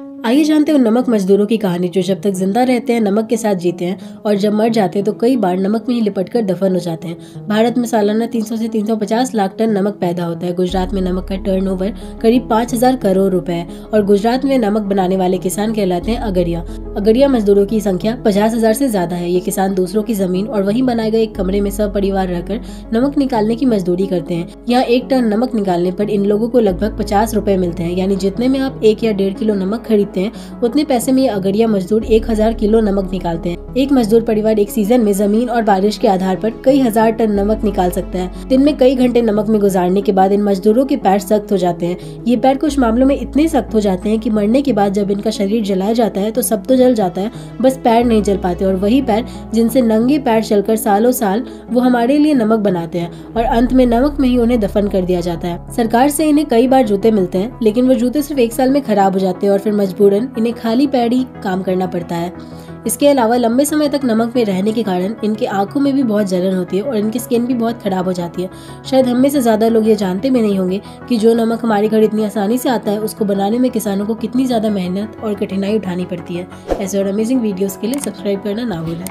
आइए जानते हैं नमक मजदूरों की कहानी जो जब तक ज़िंदा रहते हैं, नमक के साथ जीते हैं और जब मर जाते हैं तो कई बार नमक में ही लिपट कर दफन हो जाते हैं। भारत में सालाना 300 से 350 लाख टन नमक पैदा होता है। गुजरात में नमक का टर्नओवर करीब 5000 करोड़ रुपए है और गुजरात में नमक बनाने वाले किसान कहलाते हैं अगरिया। अगरिया मजदूरों की संख्या पचास हज़ार से ज़्यादा है। ये किसान दूसरों की ज़मीन और वहीं बनाए गए एक कमरे में सब परिवार रहकर नमक निकालने की मजदूरी करते हैं। यहाँ एक टन नमक निकालने पर इन लोगों को लगभग पचास रूपए मिलते हैं। यानी जितने में आप एक या डेढ़ किलो नमक खरीदते हैं, उतने पैसे में ये अगरिया मजदूर एक हज़ार किलो नमक निकालते हैं। एक मजदूर परिवार एक सीज़न में ज़मीन और बारिश के आधार पर कई हज़ार टन नमक निकाल सकता है। दिन में कई घंटे नमक में गुजारने के बाद इन मजदूरों के पैर सख्त हो जाते हैं। ये पैर कुछ मामलों में इतने सख्त हो जाते हैं की मरने के बाद जब इनका शरीर जलाया जाता है तो सब तो जल जाता है, बस पैर नहीं जल पाते और वही पैर जिनसे नंगे पैर चलकर सालों साल वो हमारे लिए नमक बनाते हैं और अंत में नमक में ही उन्हें दफन कर दिया जाता है। सरकार से इन्हें कई बार जूते मिलते हैं, लेकिन वो जूते सिर्फ़ एक साल में खराब हो जाते हैं और फिर मजबूरन इन्हें खाली पैर ही काम करना पड़ता है। इसके अलावा लंबे समय तक नमक में रहने के कारण इनकी आँखों में भी बहुत जलन होती है और इनकी स्किन भी बहुत खराब हो जाती है। शायद हम में से ज़्यादा लोग ये जानते भी नहीं होंगे कि जो नमक हमारे घर इतनी आसानी से आता है, उसको बनाने में किसानों को कितनी ज़्यादा मेहनत और कठिनाई उठानी पड़ती है। ऐसे और अमेजिंग वीडियोज़ के लिए सब्सक्राइब करना ना भूलें।